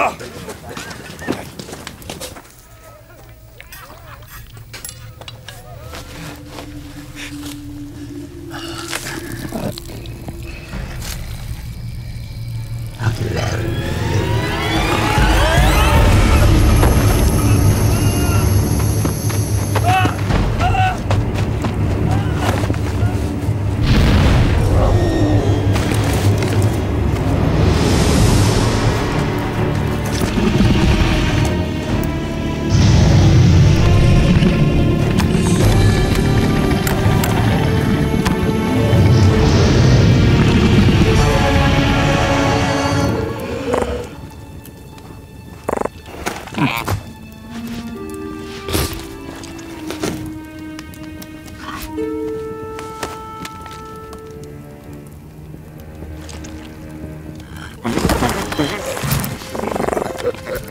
Ah!